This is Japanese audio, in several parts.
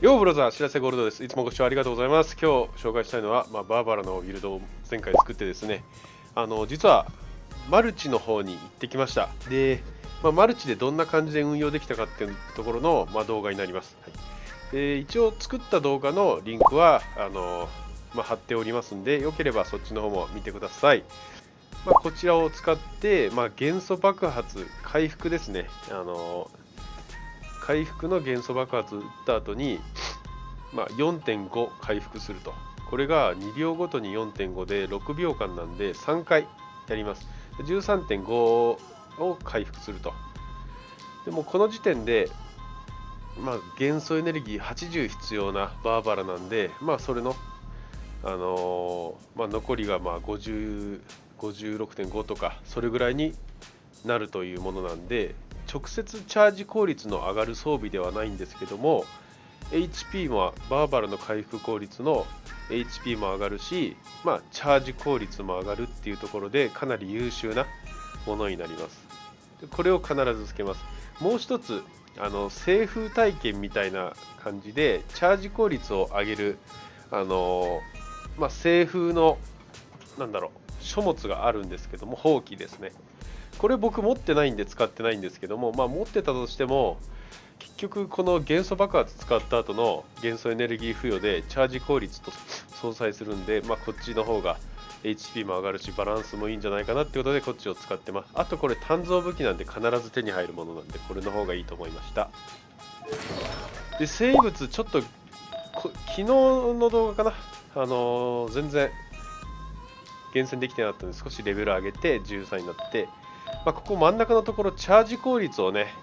ようブロザー、知らせゴールドです。いつもご視聴ありがとうございます。今日紹介したいのは、まあ、バーバラのビルドを前回作ってですね、あの実はマルチの方に行ってきました。で、まあ、マルチでどんな感じで運用できたかっていうところの、まあ、動画になります。はい、で一応作った動画のリンクはあの、まあ、貼っておりますんで、よければそっちの方も見てください。まあ、こちらを使って、ま、元素爆発、回復ですね。あの回復の元素爆発打った後に、まあ、4.5回復すると。これが2秒ごとに4.5で6秒間なんで3回やります。13.5を回復すると。でもこの時点で、まあ、元素エネルギー80必要なバーバラなんで、まあ、それの、あのー、まあ、残りがまあ50 56.5とかそれぐらいになるというものなんで直接チャージ効率の上がる装備ではないんですけども HP もバーバラの回復効率の HP も上がるし、まあ、チャージ効率も上がるっていうところでかなり優秀なものになります。これを必ずつけます。もう一つあの清風体験みたいな感じでチャージ効率を上げるあのまあ、清風のなんだろう書物があるんですけども放棄ですね。これ僕持ってないんで使ってないんですけども、まあ、持ってたとしても結局この元素爆発使った後の元素エネルギー付与でチャージ効率と相殺するんで、まあ、こっちの方が HP も上がるしバランスもいいんじゃないかなってことでこっちを使ってます。あとこれ鍛造武器なんで必ず手に入るものなんでこれの方がいいと思いました。で生物ちょっと昨日の動画かな？あのー、全然厳選できてなかったので少しレベル上げて13になってまあ、ここ真ん中のところチャージ効率をね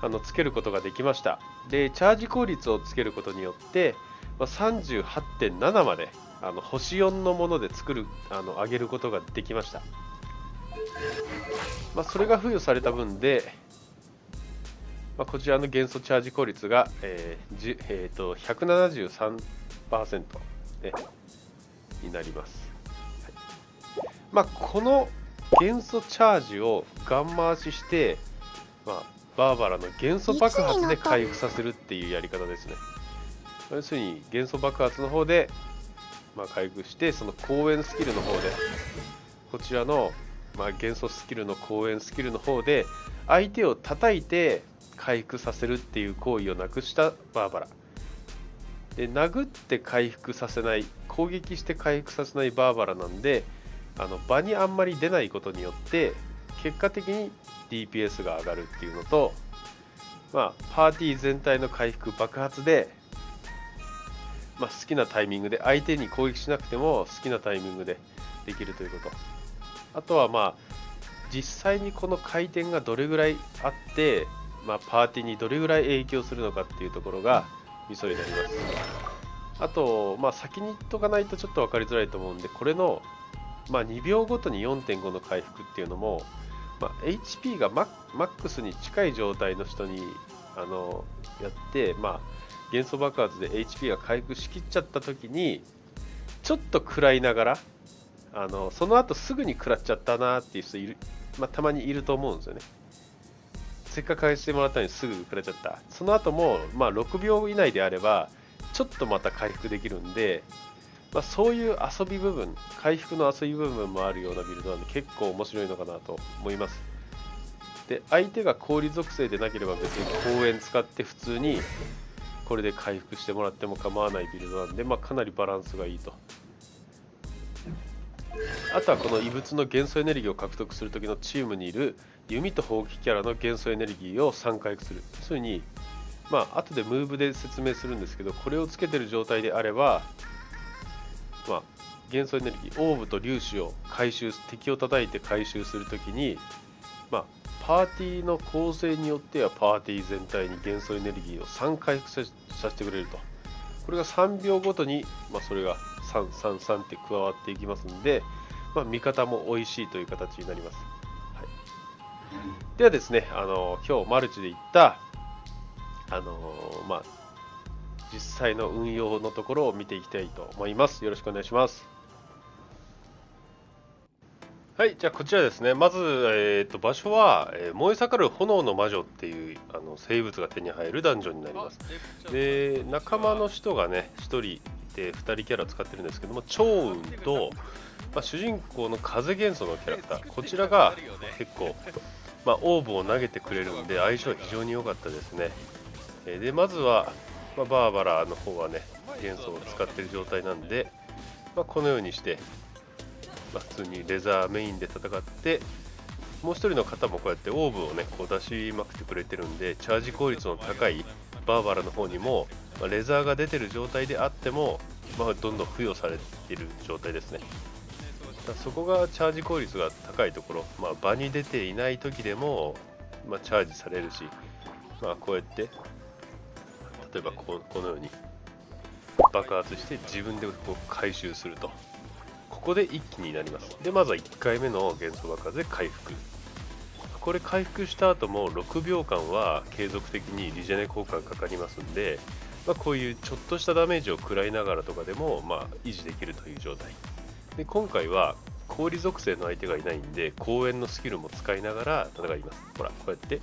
あのつけることができました。でチャージ効率をつけることによって、まあ、38.7まであの星4のもので作るあの上げることができました、まあ、それが付与された分で、まあ、こちらの元素チャージ効率が、えーえーと、173%、ね、になります、はい。まあ、この元素チャージをガン回しして、まあ、バーバラの元素爆発で回復させるっていうやり方ですね。要するに元素爆発の方で、まあ、回復してその公演スキルの方でこちらの、まあ、元素スキルの公演スキルの方で相手を叩いて回復させるっていう行為をなくしたバーバラ。で殴って回復させない攻撃して回復させないバーバラなんであの場にあんまり出ないことによって結果的に DPS が上がるっていうのと、まあ、パーティー全体の回復爆発で、まあ、好きなタイミングで相手に攻撃しなくても好きなタイミングでできるということ。あとはまあ実際にこの回転がどれぐらいあって、まあ、パーティーにどれぐらい影響するのかっていうところがミソになります。あと、まあ、先に言っとかないとちょっと分かりづらいと思うんでこれのまあ、2秒ごとに4.5の回復っていうのも、まあ、HP がマックスに近い状態の人にあのやって、まあ、元素爆発で HP が回復しきっちゃった時にちょっと食らいながらあのその後すぐに食らっちゃったなっていう人いる、まあ、たまにいると思うんですよね。せっかく返してもらったのにすぐ食らっちゃった。その後もまあ6秒以内であればちょっとまた回復できるんでまあ、そういう遊び部分、回復の遊び部分もあるようなビルドなんで結構面白いのかなと思います。で、相手が氷属性でなければ別に公園使って普通にこれで回復してもらっても構わないビルドなんで、まあ、かなりバランスがいいと。あとはこの異物の元素エネルギーを獲得するときのチームにいる弓と砲撃キャラの元素エネルギーを3回復する。要するに、まあ後でムーブで説明するんですけど、これをつけてる状態であれば、まあ、元素エネルギー、オーブと粒子を回収、敵を叩いて回収するときに、まあ、パーティーの構成によってはパーティー全体に元素エネルギーを3回復させてくれると。これが3秒ごとに、まあ、それが333って加わっていきますんで、まあ、味方も美味しいという形になります。はい、ではですね、あの今日マルチで行った、あのまあ、実際の運用のところを見ていきたいと思います。よろしくお願いします。はい、じゃあこちらですね、まず、えー、と場所は、えー燃え盛る炎の魔女っていうあの生物が手に入るダンジョンになります。で、仲間の人がね、1人いて、2人キャラ使ってるんですけども、趙雲と、まあ、主人公の風元素のキャラクター、こちらが結構、まあ、オーブを投げてくれるんで、相性は非常に良かったですね。えーで、まずは、まあ、バーバラの方はね、元素を使ってる状態なんで、まあ、このようにして、まあ、普通にレザーメインで戦ってもう一人の方もこうやってオーブをねこう出しまくってくれてるんでチャージ効率の高いバーバラの方にも、ま、レザーが出てる状態であっても、まあ、どんどん付与されている状態ですね。だそこがチャージ効率が高いところ、まあ、場に出ていない時でも、ま、チャージされるし、まあ、こうやって例えばここのように爆発して自分でこう回収すると。ここで一気になります。でまずは1回目の元素爆発で回復。これ回復した後も6秒間は継続的にリジェネ効果がかかりますんで、まあ、こういうちょっとしたダメージを食らいながらとかでも、まあ、維持できるという状態。で今回は氷属性の相手がいないんで公園のスキルも使いながら戦います。ほらこうやって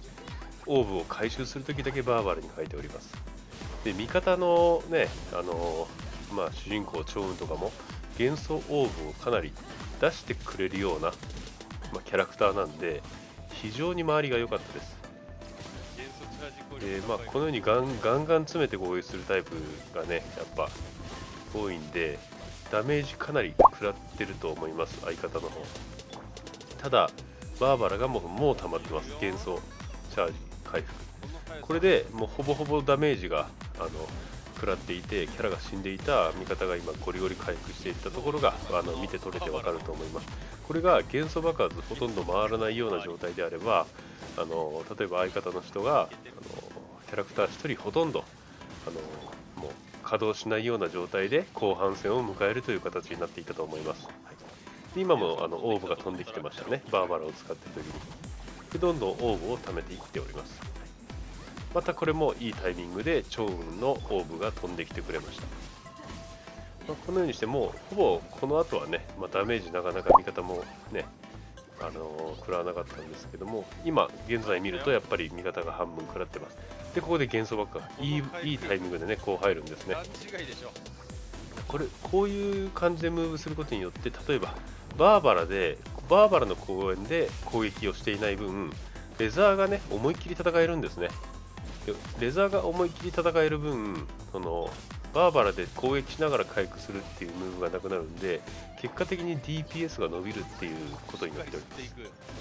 オーブを回収するときだけバーバルに書いております。で味方のねあのまあ主人公趙雲とかも幻想オーブをかなり出してくれるような、まあ、キャラクターなんで非常に周りが良かったです。で、まあ、このようにガンガンガン詰めて攻撃するタイプがねやっぱ多いんでダメージかなり食らってると思います相方の方。ただバーバラがもうもう溜まってます。幻想チャージ回復。これでもうほぼほぼダメージがあの食らっていてキャラが死んでいた味方が今ゴリゴリ回復していったところがあの見て取れてわかると思います。これが元素爆発ほとんど回らないような状態であればあの例えば相方の人があのキャラクター1人ほとんどあのもう稼働しないような状態で後半戦を迎えるという形になっていたと思います、はいで今もあのオーブが飛んできてましたね。バーバラを使ってる時に。でどんどんオーブを貯めていっております。またこれもいいタイミングで趙雲のオーブが飛んできてくれました、まあこのようにしてもうほぼこの後はね、まあ、ダメージなかなか味方もねあのー食らわなかったんですけども今現在見るとやっぱり味方が半分食らってます。でここで幻想爆破。いいいいタイミングでねこう入るんですね。これこういう感じでムーブすることによって例えばバーバラでバーバラの公園で攻撃をしていない分レザーがね思いっきり戦えるんですねでレザーが思いっきり戦える分そのバーバラで攻撃しながら回復するっていうムーブがなくなるんで結果的に DPS が伸びるっていうことになっております。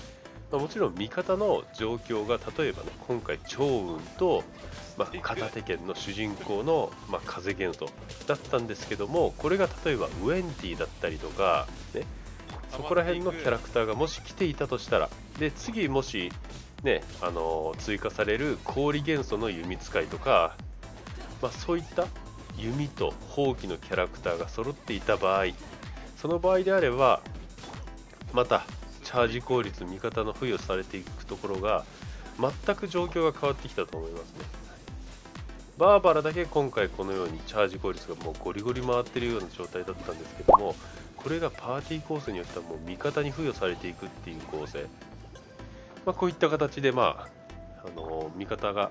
まあ、もちろん味方の状況が例えばね今回趙雲と、まあ、片手剣の主人公の、まあ、風元素だったんですけどもこれが例えばウェンティだったりとか、ね、そこら辺のキャラクターがもし来ていたとしたらで次もし、ねあの追加される氷元素の弓使いとか、まあ、そういった弓と砲器のキャラクターが揃っていた場合その場合であればまたチャージ効率味方の付与されていくところが全く状況が変わってきたと思いますね。バーバラだけ今回このようにチャージ効率がもうゴリゴリ回ってるような状態だったんですけどもこれがパーティーコースによってはもう味方に付与されていくっていう構成、まあ、こういった形でまああの味方が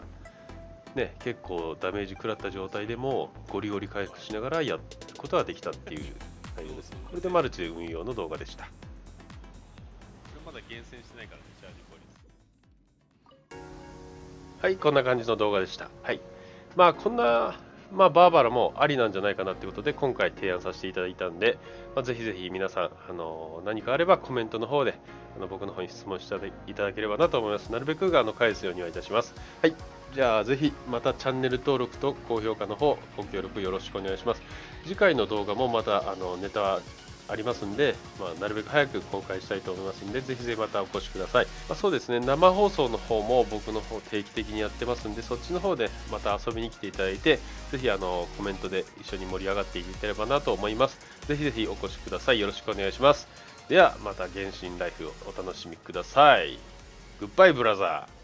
ね結構ダメージ食らった状態でもゴリゴリ回復しながらやることができたっていう内容ですこれでマルチ運用の動画でしたこれまだ厳選してないからねチャージ効率はい、こんな感じの動画でした。はい。まあ、こんな、まあ、バーバラもありなんじゃないかなってことで、今回提案させていただいたんで、まあ、ぜひぜひ皆さん、あの何かあればコメントの方で、あの僕の方に質問していただければなと思います。なるべくあの返すようにはいたします。はい。じゃあ、ぜひまたチャンネル登録と高評価の方、ご協力よろしくお願いします。次回の動画もまたあのネタありますんで、まあ、なるべく早く公開したいと思いますんで、ぜひぜひまたお越しください。まあ、そうですね、生放送の方も僕の方定期的にやってますんで、そっちの方でまた遊びに来ていただいて、ぜひあのコメントで一緒に盛り上がっていければなと思います。ぜひぜひお越しください。よろしくお願いします。では、また原神ライフをお楽しみください。グッバイブラザー。